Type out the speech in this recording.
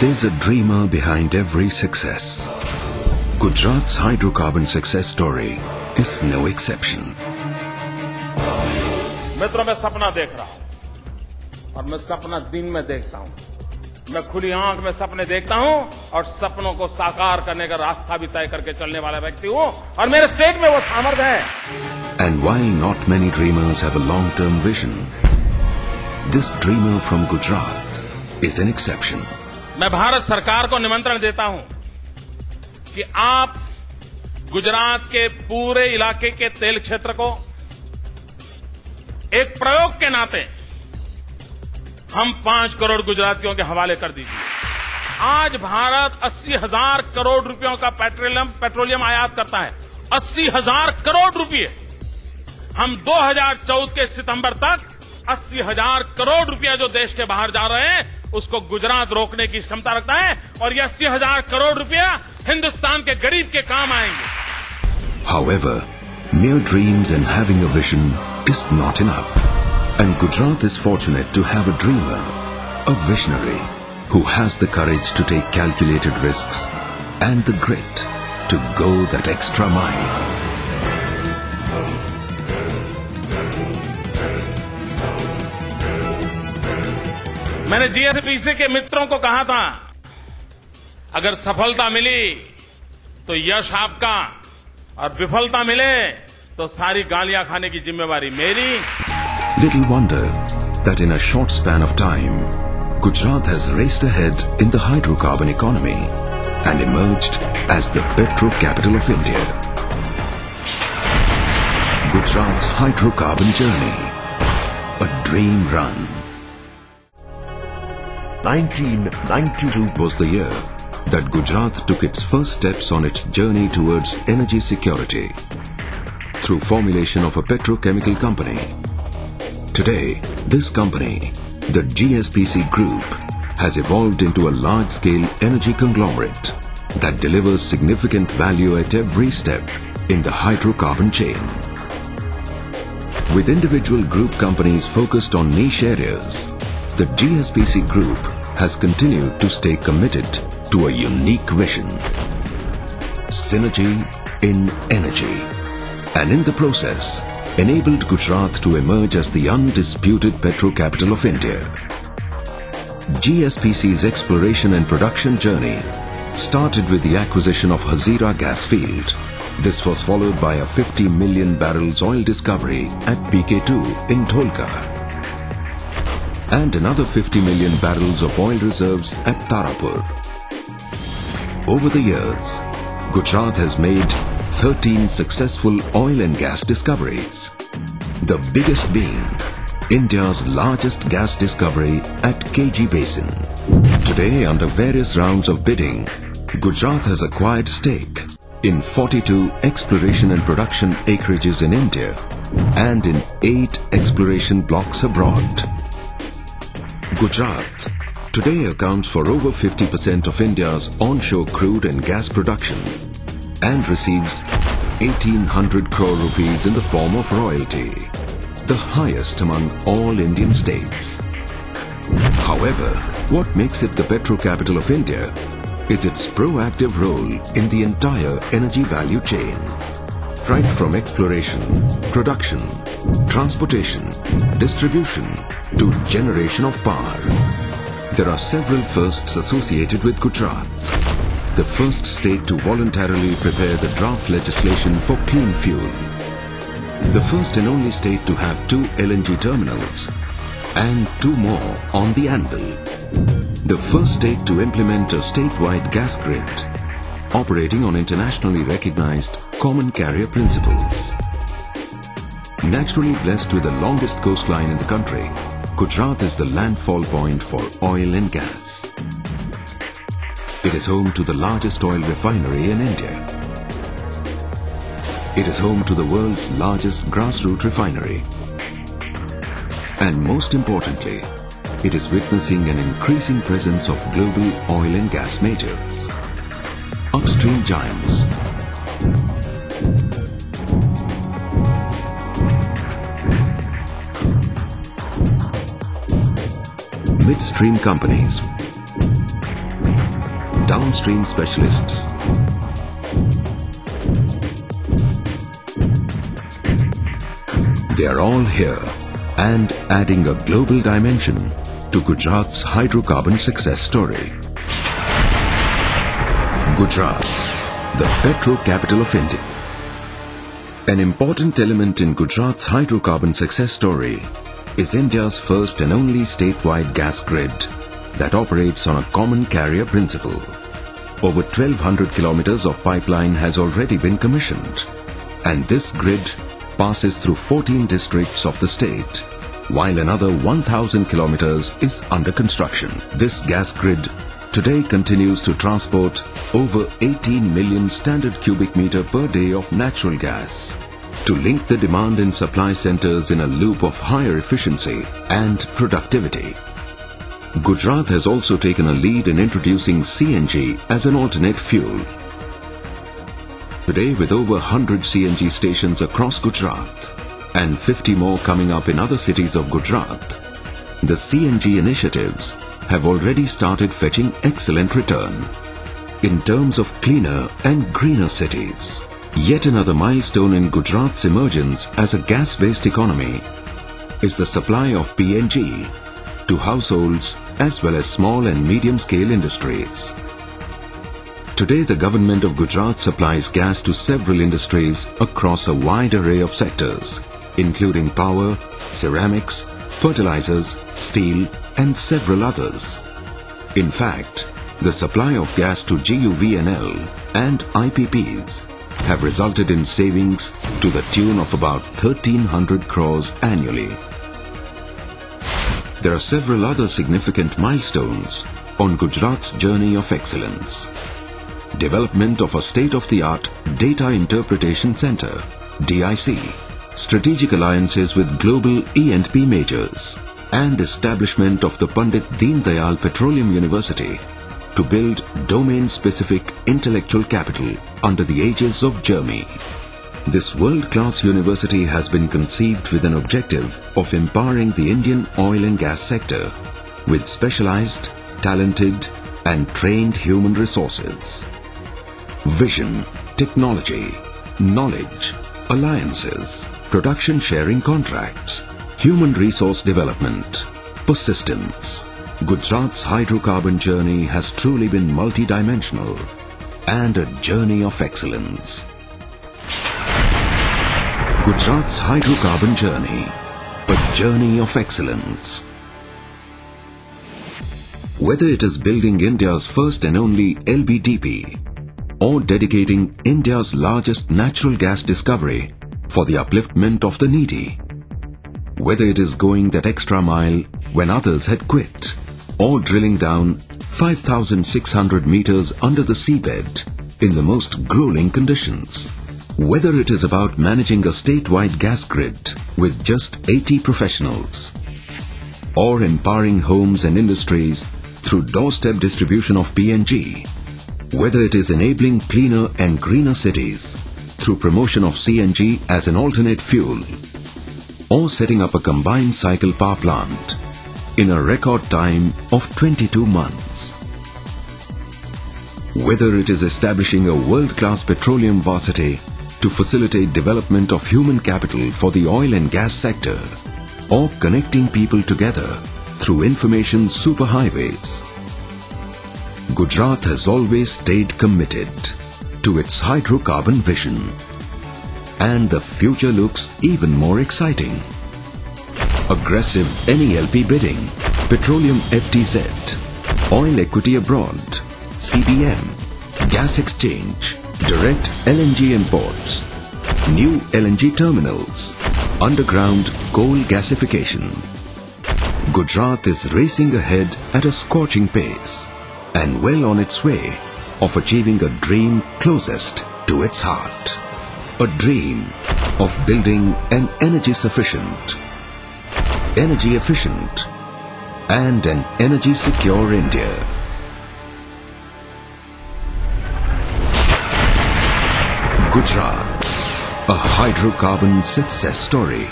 There's a dreamer behind every success. Gujarat's hydrocarbon success story is no exception. मित्रों मैं सपना देख रहा हूं और मैं सपना दिन में देखता हूं मैं खुली आंख में सपने देखता हूं और सपनों को साकार करने का रास्ता भी तय करके चलने वाला व्यक्ति हूं और मेरे स्टेट में वो सामर्थ्य है And while not many dreamers have a long-term vision, this dreamer from Gujarat is an exception. मैं भारत सरकार को निमंत्रण देता हूँ कि आप गुजरात के पूरे इलाके के तेल क्षेत्र को एक प्रयोग के नाते हम पाँच करोड़ गुजरातियों के हवाले कर दीजिए। आज भारत अस्सी हज़ार करोड़ रुपयों का पेट्रोलियम पेट्रोलियम आयात करता है। अस्सी हज़ार करोड़ रुपये हम 2014 के सितंबर तक अस्सी हज़ार करोड़ रुपया जो देश के बाहर जा रहे हैं उसको गुजरात रोकने की क्षमता रखता है और ये अस्सी हज़ार करोड़ रुपया हिंदुस्तान के गरीब के काम आएँगे However, mere dreams and having a vision is not enough. And Gujarat is fortunate to have a dreamer, a visionary, who has the courage to take calculated risks and the grit to go that extra mile. मैंने GSPC के मित्रों को कहा था, अगर सफलता मिली तो यश आपका, और विफलता मिले तो सारी गालियाँ खाने की जिम्मेवारी मेरी। Little wonder that in a short span of time Gujarat has raised head in the hydrocarbon economy and emerge as the petro capital of India Gujarat hydrocarbon journey a dream run 1992 was the year that Gujarat took its first steps on its journey towards energy security through formulation of a petrochemical company. Today, this company, the GSPC Group, has evolved into a large-scale energy conglomerate that delivers significant value at every step in the hydrocarbon chain. With individual group companies focused on niche areas, the GSPC Group has continued to stay committed to a unique vision. Synergy in energy. And in the process, enabled Gujarat to emerge as the undisputed petro capital of India. GSPC's exploration and production journey started with the acquisition of Hazira gas field. This was followed by a 50 million barrels oil discovery at PK2 in Dholka and another 50 million barrels of oil reserves at Tarapur. Over the years, Gujarat has made 13 successful oil and gas discoveries. The biggest being India's largest gas discovery at KG Basin. Today, under various rounds of bidding, Gujarat has acquired stake in 42 exploration and production acreages in India and in 8 exploration blocks abroad. Gujarat today accounts for over 50% of India's onshore crude and gas production and receives 1800 crore rupees in the form of royalty, the highest among all Indian states. However, what makes it the petro capital of India is its proactive role in the entire energy value chain. Right from exploration, production, transportation, distribution to generation of power. There are several firsts associated with Gujarat. The first state to voluntarily prepare the draft legislation for clean fuel. The first and only state to have two LNG terminals and two more on the anvil. The first state to implement a statewide gas grid operating on internationally recognized common carrier principles. Naturally blessed with the longest coastline in the country, Gujarat is the landfall point for oil and gas. It is home to the largest oil refinery in India. It is home to the world's largest grassroots refinery. And most importantly, it is witnessing an increasing presence of global oil and gas majors. Upstream giants midstream companies, downstream specialists. They are all here and adding a global dimension to Gujarat's hydrocarbon success story. Gujarat, the petro capital of India. An important element in Gujarat's hydrocarbon success story is India's first and only statewide gas grid that operates on a common carrier principle. Over 1200 kilometers of pipeline has already been commissioned and this grid passes through 14 districts of the state while another 1000 kilometers is under construction. This gas grid today continues to transport over 18 million standard cubic meter per day of natural gas to link the demand and supply centers in a loop of higher efficiency and productivity. Gujarat has also taken a lead in introducing CNG as an alternate fuel. Today, with over 100 CNG stations across Gujarat and 50 more coming up in other cities of Gujarat, the CNG initiatives have already started fetching excellent return in terms of cleaner and greener cities. Yet another milestone in Gujarat's emergence as a gas-based economy is the supply of PNG to households as well as small and medium-scale industries. Today, the government of Gujarat supplies gas to several industries across a wide array of sectors, including power, ceramics, fertilizers, steel, and several others. In fact, the supply of gas to GUVNL and IPPs have resulted in savings to the tune of about 1300 crores annually. There are several other significant milestones on Gujarat's journey of excellence. Development of a state-of-the-art data interpretation center, DIC, strategic alliances with global E&P majors, and establishment of the Pandit Deen Dayal Petroleum University to build domain-specific intellectual capital under the aegis of GERMI. This world-class university has been conceived with an objective of empowering the Indian oil and gas sector with specialized, talented and trained human resources. Vision, technology, knowledge, alliances, production sharing contracts, human resource development, persistence. Gujarat's hydrocarbon journey has truly been multidimensional and a journey of excellence. Gujarat's hydrocarbon journey, a journey of excellence. Whether it is building India's first and only LBDP or dedicating India's largest natural gas discovery for the upliftment of the needy, whether it is going that extra mile when others had quit, or drilling down 5,600 meters under the seabed in the most grueling conditions. Whether it is about managing a statewide gas grid with just 80 professionals, or empowering homes and industries through doorstep distribution of PNG, whether it is enabling cleaner and greener cities through promotion of CNG as an alternate fuel, or setting up a combined cycle power plant in a record time of 22 months. Whether it is establishing a world-class petroleum varsity to facilitate development of human capital for the oil and gas sector, or connecting people together through information superhighways, Gujarat has always stayed committed to its hydrocarbon vision. And the future looks even more exciting. Aggressive NELP bidding, Petroleum FTZ, Oil Equity Abroad, CBM, Gas Exchange, Direct LNG Imports, New LNG Terminals, Underground Coal Gasification. Gujarat is racing ahead at a scorching pace and well on its way of achieving a dream closest to its heart. A dream of building an energy sufficient, energy efficient, and an energy secure India. Gujarat, a hydrocarbon success story.